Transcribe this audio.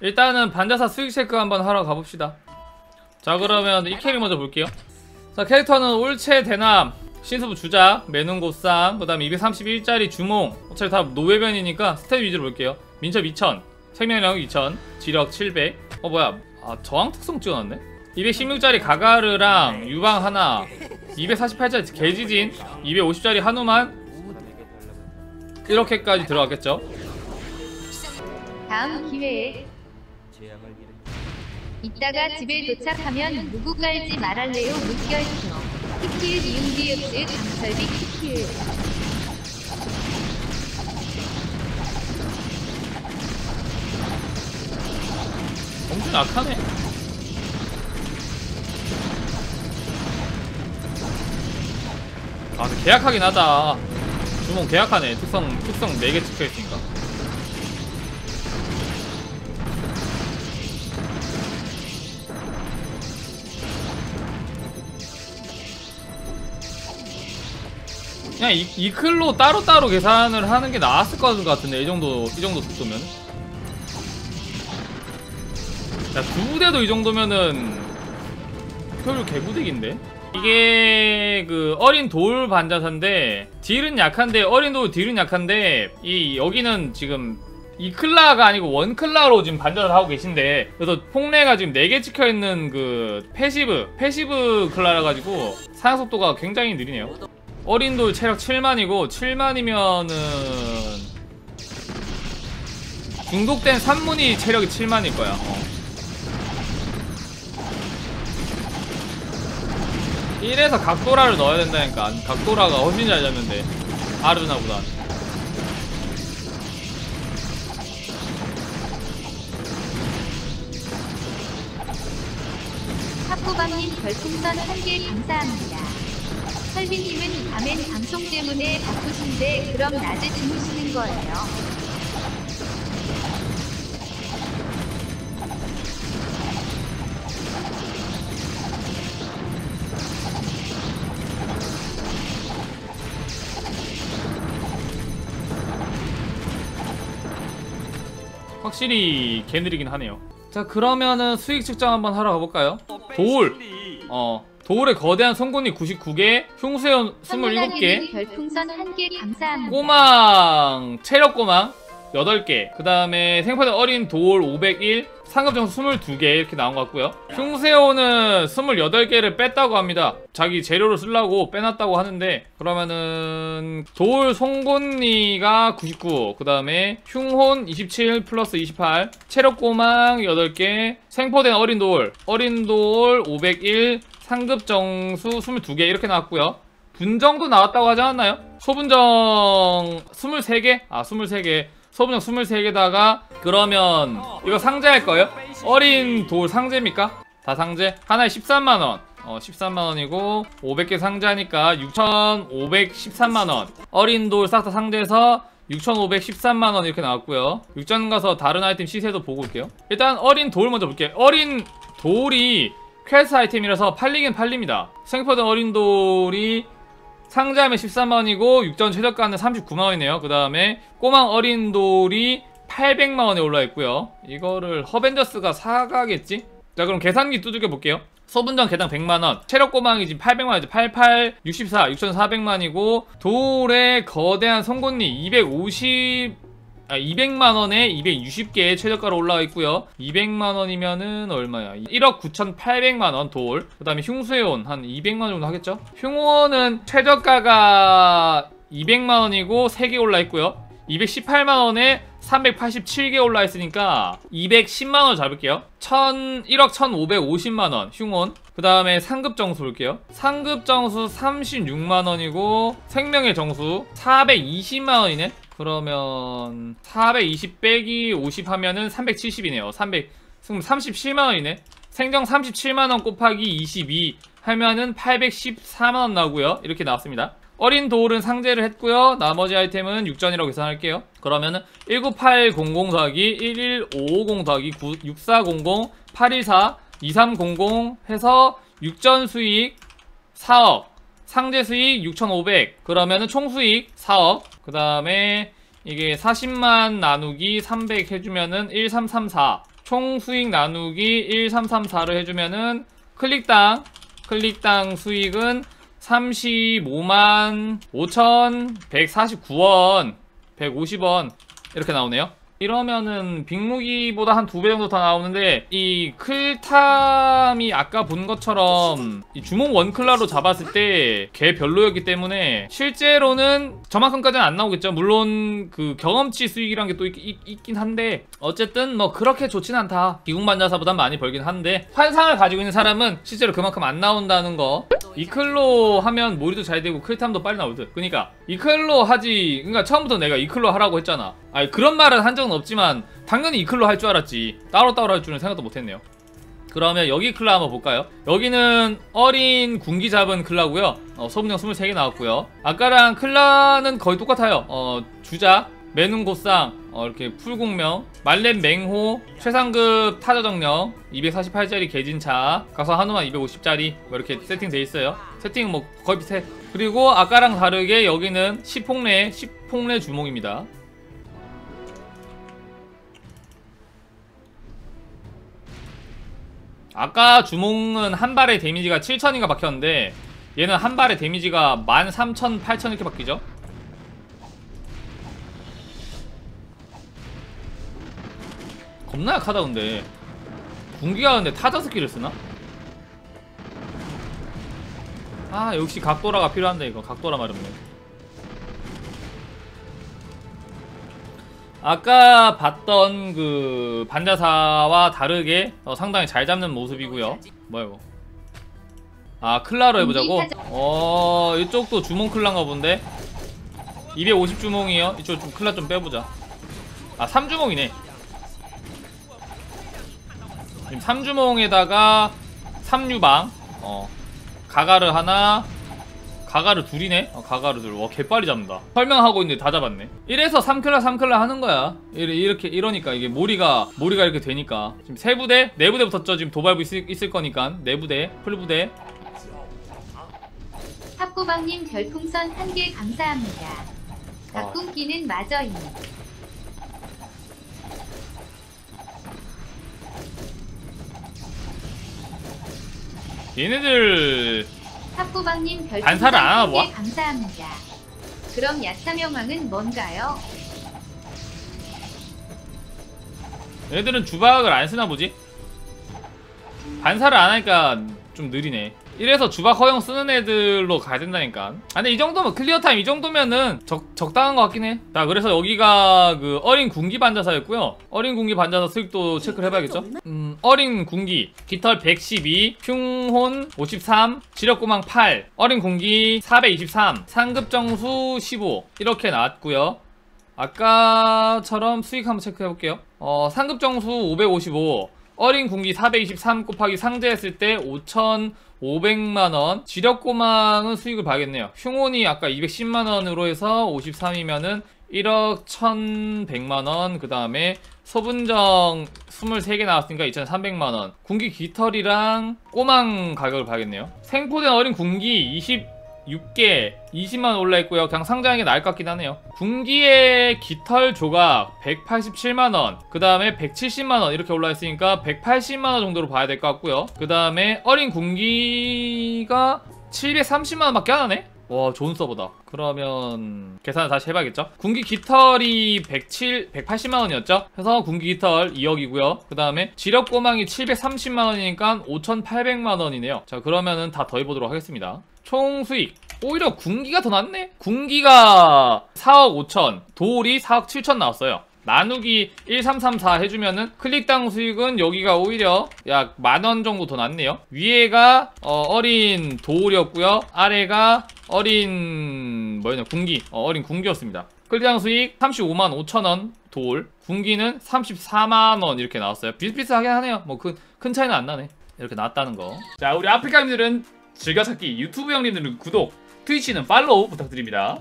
일단은 반자사 수익 체크 한번 하러 가봅시다. 자 그러면 이 캐릭 먼저 볼게요. 자 캐릭터는 올체 대남 신수부 주작 매눈고쌈 그 다음에 231짜리 주몽. 어차피 다 노예변이니까 stat 위주로 볼게요. 민첩 2000 생명력 2000 지력 700어 뭐야? 아 저항 특성 찍어놨네? 216짜리 가가르랑 유방 하나 248짜리 개지진 250짜리 하누만 이렇게까지 들어갔겠죠? 다음 기회에 이따가 집에 도착하면 누구 깔지 말할래요 물결표 키키을 이응디읍즈 강설비 키키을 엄청 약하네. 아, 계약하긴 하다. 주몽 계약하네. 특성, 특성 4개 찍혀있으니까. 그냥 이, 이 클로 따로따로 계산을 하는 게 나았을 것 같은데, 이 정도, 이 정도 속도면. 야, 두 대도 이 정도면은 효율 개구득인데? 이게 그 어린 돌 반자사인데 딜은 약한데 어린 돌 딜은 약한데 이 여기는 지금 이 클라가 아니고 원 클라로 지금 반전을 하고 계신데 그래서 폭레가 지금 4개 찍혀있는 그 패시브 패시브 클라라 가지고 사양 속도가 굉장히 느리네요 어린 돌 체력 7만이고 7만이면은 중독된 산문이 체력이 7만일 거야 어. 1에서 각도라를 넣어야 된다니까 각도라가 훨씬 잘 잡는데 아르나보다 탁구방님 별풍선 한개 감사합니다. 설비님은 밤엔 방송 때문에 바쁘신데 그럼 낮에 주무시는 거예요. 확실히 개느리긴 하네요 자 그러면은 수익 측정 한번 하러 가볼까요? 돌! 어 돌의 거대한 송곳니 99개 흉수연 27개 선물하기님 별풍선 한개 감사합니다. 꼬망 체력 꼬망 8개. 그 다음에 생포된 어린 돌 501 상급 점수 22개 이렇게 나온 것 같고요. 흉세오는 28개를 뺐다고 합니다. 자기 재료로 쓰려고 빼놨다고 하는데 그러면은 돌 송곳니가 99 그 다음에 흉혼 27 플러스 28 체력 꼬망 8개 생포된 어린 돌 어린 돌 501 상급 정수 22개 이렇게 나왔고요 분정도 나왔다고 하지 않았나요? 소분정 23개? 아 23개 소분정 23개다가 그러면 이거 상제할 거예요? 어린 돌 상제입니까? 다 상제? 하나에 13만원 어 13만원이고 500개 상자니까 6,513만원 어린 돌 싹 다 상제해서 6,513만원 이렇게 나왔고요 육전 가서 다른 아이템 시세도 보고 올게요 일단 어린 돌 먼저 볼게요 어린 돌이 퀘스트 아이템이라서 팔리긴 팔립니다. 생포된 어린 돌이 상자하면 13만원이고 육전 최저가는 39만원이네요. 그 다음에 꼬망 어린 돌이 800만원에 올라있고요. 이거를 허벤져스가 사가겠지? 자 그럼 계산기 두들겨 볼게요. 소분전 개당 100만원 체력 꼬망이 지금 800만원이죠 88, 64, 6400만이고 돌의 거대한 송곳니 250 아, 200만원에 260개의 최저가로 올라와 있고요. 200만원이면은 얼마야? 1억 9,800만원 돌 그 다음에 흉수해온 한 200만원 정도 하겠죠? 흉원은 최저가가 200만원이고 3개 올라 있고요. 218만원에 387개 올라 있으니까 210만원 잡을게요. 1 1억 1550만원 흉원. 그 다음에 상급 정수 볼게요. 상급 정수 36만원이고 생명의 정수 420만원이네 그러면 420 빼기 50 하면은 370이네요. 300 37만원이네. 생정 37만원 곱하기 22 하면은 814만원 나오고요. 이렇게 나왔습니다. 어린 돌은 상제를 했고요. 나머지 아이템은 육전이라고 계산할게요. 그러면은 19800 더하기 11550 더하기 6400 814 2300 해서 육전 수익 4억 상제 수익 6,500 그러면은 총 수익 4억 그 다음에 이게 40만 나누기 300 해주면은 1334 총 수익 나누기 1334를 해주면은 클릭당 클릭당 수익은 35만 5,149원 150원 이렇게 나오네요 이러면은 빅무기보다 한 두 배 정도 더 나오는데 이 클탐이 아까 본 것처럼 이 주몽 원클라로 잡았을 때개 별로였기 때문에 실제로는 저만큼까지는 안 나오겠죠. 물론 그 경험치 수익이란 게 또 있긴 한데 어쨌든 뭐 그렇게 좋진 않다. 기궁 반자사보단 많이 벌긴 한데 환상을 가지고 있는 사람은 실제로 그만큼 안 나온다는 거. 이클로 하면 모리도 잘 되고 클탐도 빨리 나오듯. 그러니까 이클로 하지 그러니까 처음부터 내가 이클로 하라고 했잖아. 아니 그런 말은 한 적은 없지만 당연히 이클로 할 줄 알았지. 따로따로 할 줄은 생각도 못했네요. 그러면 여기 클라 한번 볼까요? 여기는 어린 군기 잡은 클라고요. 어, 소분형 23개 나왔고요. 아까랑 클라는 거의 똑같아요. 어, 주자 매눈고쌍 어, 이렇게 풀공명 말렘 맹호 최상급 타자정령 248짜리 개진차 가서 한우만 250짜리 뭐 이렇게 세팅돼 있어요. 세팅은 뭐 거의 비슷해. 그리고 아까랑 다르게 여기는 시폭내 시폭내 주몽입니다 아까 주몽은 한 발에 damage가 7000인가 박혔는데 얘는 한 발에 damage가 13000, 8000 이렇게 바뀌죠? 겁나 약하다 근데. 군기가 근데 타자 skill을 쓰나? 아 역시 각도라가 필요한데 이거 각도라 마렵네 아까 봤던 그 반자사와 다르게 어, 상당히 잘 잡는 모습이고요. 뭐야 이거? 아 클라로 해보자고? 어 이쪽도 주몽 클라인가 본데? 250 주몽이요? 이쪽 좀 클라 좀 빼보자. 아 3주몽이네. 지금 3주몽에다가 3유방 어 가가르 하나 가가르 둘이네? 어, 가가르 둘. 와, 개빨리 잡는다. 설명하고 있는데 다 잡았네. 이래서 3클라 3클라 하는 거야. 이렇게, 이러니까 이게 모리가, 모리가 이렇게 되니까. 지금 세 부대? 네 부대 붙었죠. 지금 도발부 있을, 있을 거니까. 네 부대, 풀부대. 탑구방님 별풍선 한 개 감사합니다. 어. 가꿈기는 마저임. 얘네들, 탑구방님 별풍선 개 봐? 감사합니다. 그럼 야타명왕은 뭔가요? 얘네들은 주박을 안 쓰나 보지? 반사를 안 하니까 좀 느리네. 이래서 주박 허용 쓰는 애들로 가야 된다니까. 아, 근데 이 정도면 clear time 이 정도면은 적, 적당한 것 같긴 해. 자, 그래서 여기가 그 어린 군기 반자사였고요. 어린 군기 반자사 수익도 체크를 해봐야겠죠? 음, 어린 군기 깃털 112, 흉혼 53, 지력구망 8, 어린 군기 423, 상급 정수 15 이렇게 나왔고요. 아까처럼 수익 한번 체크해볼게요. 어, 상급 정수 555, 어린 군기 423 곱하기 상제했을 때 5,500만원. 지력고망은 수익을 봐야겠네요. 흉혼이 아까 210만원으로 해서 53이면은 1억 1,100만원. 그 다음에 소분정 23개 나왔으니까 2,300만원. 군기 깃털이랑 꼬망 가격을 봐야겠네요. 생포된 어린 군기 26개 20만 올라있고요. 그냥 상장하는 게 나을 것 같긴 하네요. 군기의 깃털 조각 187만원 그 다음에 170만원 이렇게 올라있으니까 180만원 정도로 봐야 될 것 같고요. 그 다음에 어린 군기가 730만원 밖에 안 하네? 와 좋은 서버다 그러면 계산을 다시 해봐야겠죠 군기 깃털이 107, 180만원이었죠 그래서 군기 깃털 2억이고요 그 다음에 지력 꼬망이 730만원이니까 5800만원이네요 자 그러면은 다 더해보도록 하겠습니다 총 수익. 오히려 군기가 더 낫네? 군기가 4억 5천 도올이 4억 7천 나왔어요. 나누기 1334 해주면은 클릭당 수익은 여기가 오히려 약 만원 정도 더 낫네요. 위에가 어, 린 도올이었고요. 아래가 어린 뭐였냐 군기. 어, 린 군기였습니다. 클릭당 수익 35만 5천원 도올 군기는 34만원 이렇게 나왔어요. 비슷비슷하긴 하네요. 뭐 큰 큰 차이는 안 나네. 이렇게 나왔다는 거자 우리 아프리카님들은 즐겨찾기 유튜브 형님들은 구독 트위치는 팔로우 부탁드립니다